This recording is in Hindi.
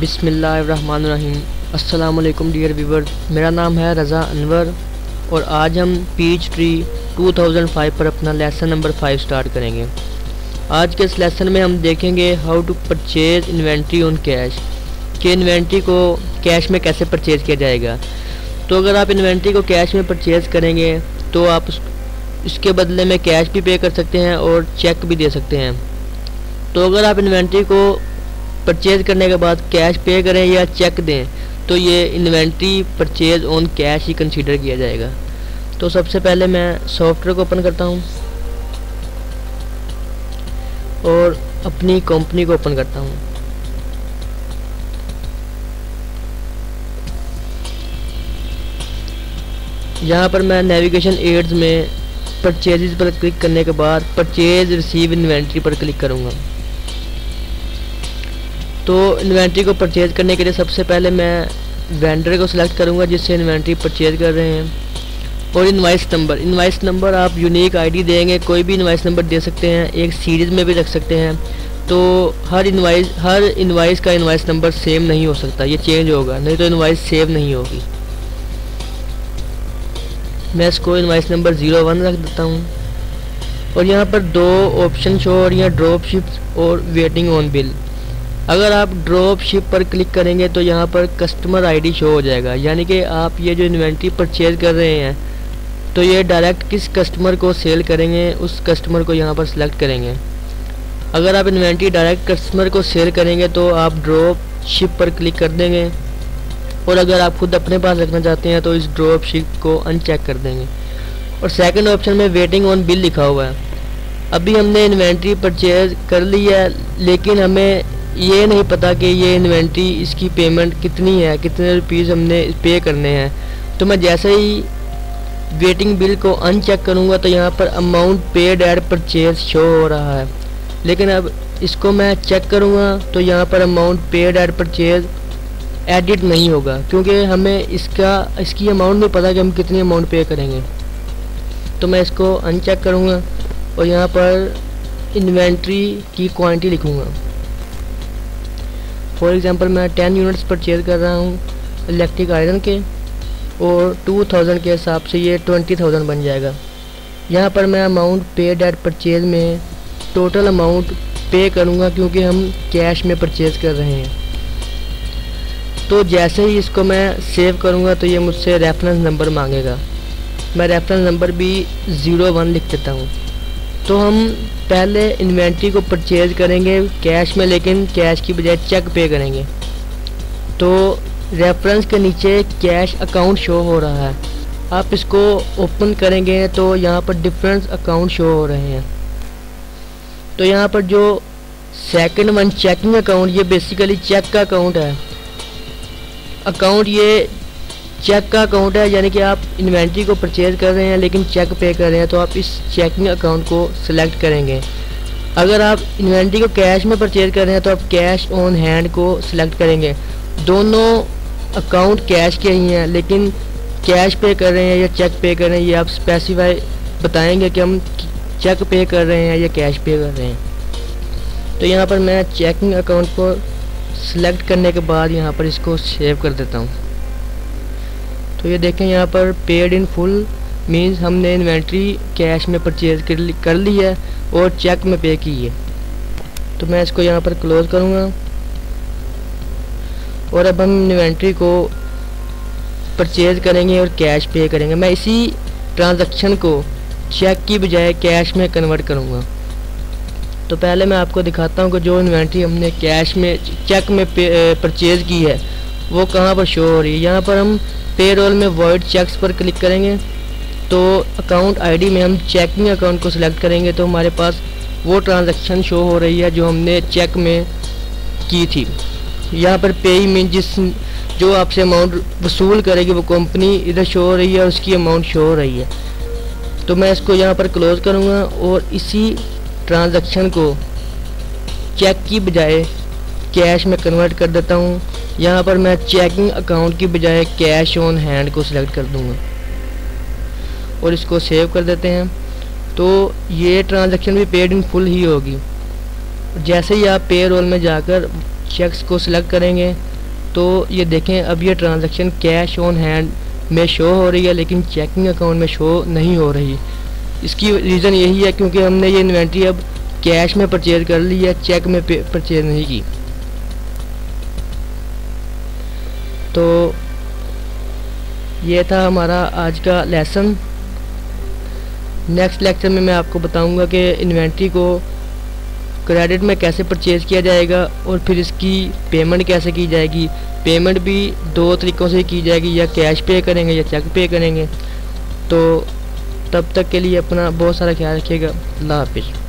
बिसमीम वालेकुम डियर व्यूवर मेरा नाम है रज़ा अनवर और आज हम पीच ट्री 2005 पर अपना लेसन नंबर फाइव स्टार्ट करेंगे। आज के इस लेसन में हम देखेंगे how to purchase inventory on cash कि इन्वेंट्री को कैश में कैसे परचेज़ किया जाएगा। तो अगर आप इन्वेंट्री को कैश में परचेज़ करेंगे तो आप इसके बदले में कैश भी पे कर सकते हैं और चेक भी दे सकते हैं। तो अगर आप इन्वेंट्री को परचेज़ करने के बाद कैश पे करें या चेक दें तो ये इन्वेंट्री परचेज़ ऑन कैश ही कंसीडर किया जाएगा। तो सबसे पहले मैं सॉफ्टवेयर को ओपन करता हूँ और अपनी कंपनी को ओपन करता हूँ। यहाँ पर मैं नेविगेशन एड्स में परचेज पर क्लिक करने के बाद परचेज रिसीव इन्वेंट्री पर क्लिक करूँगा। तो इन्वेंट्री को परचेज़ करने के लिए सबसे पहले मैं वेंडर को सिलेक्ट करूँगा जिससे इन्वेंट्री परचेज़ कर रहे हैं। और इन्वाइस नंबर इन्वाइस नंबर आप यूनिक आईडी देंगे, कोई भी इन्वाइस नंबर दे सकते हैं, एक सीरीज़ में भी रख सकते हैं। तो हर इनवाइस हर इन्वाइस का इन्वाइस नंबर सेम नहीं हो सकता, ये चेंज होगा, नहीं तो इन्वाइस सेव नहीं होगी। मैं इसको इन्वाइस नंबर ज़ीरो वन रख देता हूँ। और यहाँ पर दो ऑप्शन शो और यहाँ ड्रॉप शिफ्ट और वेटिंग ऑन बिल अगर आप ड्रॉप शिप पर क्लिक करेंगे तो यहाँ पर कस्टमर आईडी शो हो जाएगा। यानी कि आप ये जो इन्वेंट्री परचेज कर रहे हैं तो ये डायरेक्ट किस कस्टमर को सेल करेंगे, उस कस्टमर को यहाँ पर सिलेक्ट करेंगे। अगर आप इन्वेंट्री डायरेक्ट कस्टमर को सेल करेंगे तो आप ड्रॉप शिप पर क्लिक कर देंगे। और अगर आप खुद अपने पास रखना चाहते हैं तो इस ड्रॉप शिप को अनचेक कर देंगे। और सेकंड ऑप्शन में वेटिंग ऑन बिल लिखा हुआ है। अभी हमने इन्वेंट्री परचेज कर ली है, लेकिन हमें ये नहीं पता कि ये इन्वेंट्री इसकी पेमेंट कितनी है, कितने रुपीज़ हमने पे करने हैं। तो मैं जैसे ही वेटिंग बिल को अनचेक करूँगा तो यहाँ पर amount paid at purchase show हो रहा है। लेकिन अब इसको मैं चेक करूँगा तो यहाँ पर amount paid at purchase edit नहीं होगा, क्योंकि हमें इसका, इसकी अमाउंट नहीं पता कि हम कितनी अमाउंट पे करेंगे। तो मैं इसको अनचेक करूँगा और यहाँ पर इन्वेंट्री की क्वांटिटी लिखूँगा। फॉर एग्ज़ाम्पल मैं टेन यूनिट्स परचेज कर रहा हूँ इलेक्ट्रिक आयरन के और टू थाउज़ेंड के हिसाब से ये ट्वेंटी थाउज़ेंड बन जाएगा। यहाँ पर मैं अमाउंट पेड एट परचेज में टोटल अमाउंट पे करूँगा क्योंकि हम कैश में परचेज कर रहे हैं। तो जैसे ही इसको मैं सेव करूँगा तो ये मुझसे रेफरेंस नंबर मांगेगा। मैं रेफरेंस नंबर भी ज़ीरो वन लिख देता हूँ। तो हम पहले इन्वेंट्री को परचेज करेंगे कैश में, लेकिन कैश की बजाय चेक पे करेंगे। तो रेफरेंस के नीचे कैश अकाउंट शो हो रहा है। आप इसको ओपन करेंगे तो यहाँ पर डिफरेंस अकाउंट शो हो रहे हैं। तो यहाँ पर जो सेकंड वन चेकिंग अकाउंट ये बेसिकली चेक का अकाउंट है। अकाउंट ये चेक का अकाउंट है, यानी कि आप इन्वेंट्री को परचेज कर रहे हैं, लेकिन चेक पे कर रहे हैं तो आप इस चेकिंग अकाउंट को सिलेक्ट करेंगे। अगर आप इन्वेंट्री को कैश में परचेज कर रहे हैं तो आप कैश ऑन हैंड को सिलेक्ट करेंगे। दोनों अकाउंट कैश के ही हैं, लेकिन कैश पे कर रहे हैं या चेक पे कर रहे हैं, ये आप स्पेसिफाई बताएँगे कि हम चेक पे कर रहे हैं या कैश पे कर रहे हैं। तो यहाँ पर मैं चेकिंग अकाउंट को सिलेक्ट करने के बाद यहाँ पर इसको सेव कर देता हूँ। तो ये देखें, यहाँ पर पेड इन फुल मीन्स हमने इन्वेंट्री कैश में परचेज कर ली है और चेक में पे की है। तो मैं इसको यहाँ पर क्लोज करूँगा। और अब हम इन्वेंट्री को परचेज करेंगे और कैश पे करेंगे। मैं इसी ट्रांजैक्शन को चेक की बजाय कैश में कन्वर्ट करूँगा। तो पहले मैं आपको दिखाता हूँ कि जो इन्वेंट्री हमने कैश में चेक में परचेज की है वो कहाँ पर शो हो रही है? यहाँ पर हम पे रोल में वर्ड चेक्स पर क्लिक करेंगे तो अकाउंट आईडी में हम चेकिंग अकाउंट को सिलेक्ट करेंगे तो हमारे पास वो ट्रांजैक्शन शो हो रही है जो हमने चेक में की थी। यहाँ पर पे में जिस जो आपसे अमाउंट वसूल करेगी, वो कंपनी इधर शो हो रही है उसकी अमाउंट शो हो रही है। तो मैं इसको यहाँ पर क्लोज करूँगा और इसी ट्रांजैक्शन को चेक की बजाय कैश में कन्वर्ट कर देता हूँ। यहाँ पर मैं चेकिंग अकाउंट की बजाय कैश ऑन हैंड को सिलेक्ट कर दूँगा। और इसको सेव कर देते हैं। तो ये ट्रांजैक्शन भी पेड इन फुल ही होगी। जैसे ही आप पे रोल में जाकर चेक्स को सिलेक्ट करेंगे तो ये देखें, अब ये ट्रांजैक्शन कैश ऑन हैंड में शो हो रही है, लेकिन चेकिंग अकाउंट में शो नहीं हो रही। इसकी रीज़न यही है, क्योंकि हमने ये इन्वेंट्री अब कैश में परचेज कर ली है चेक में परचेज नहीं की। तो ये था हमारा आज का लेसन नेक्स्ट लेक्चर में मैं आपको बताऊँगा कि इन्वेंट्री को क्रेडिट में कैसे परचेज़ किया जाएगा और फिर इसकी पेमेंट कैसे की जाएगी। पेमेंट भी दो तरीक़ों से की जाएगी, या कैश पे करेंगे, या चेक पे करेंगे। तो तब तक के लिए अपना बहुत सारा ख्याल रखिएगा। अल्लाह हाफिज़।